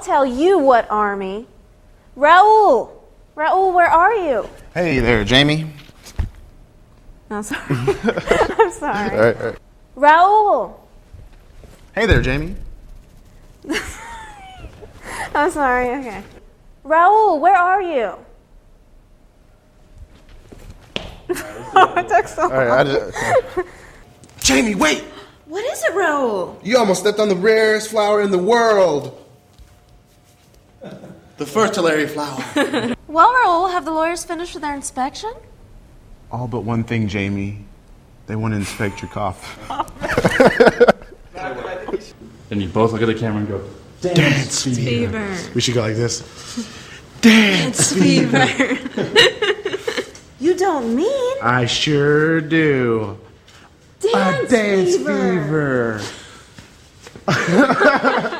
I'll tell you what army. Raul! Raul, where are you? Hey there, Jami. No, sorry. I'm sorry. All right, all right. Raul! Hey there, Jami. I'm sorry, okay. Raul, where are you? Oh, it took so All right, I just, Jami, wait! What is it, Raul? You almost stepped on the rarest flower in the world. The fertilary flower. Well, Raul, have the lawyers finished with their inspection? all but one thing, Jami. They want to inspect your cough. And you both look at the camera and go, Dance, Fever. We should go like this. Dance Dance fever. you don't mean I sure do. dance, Dance fever. fever.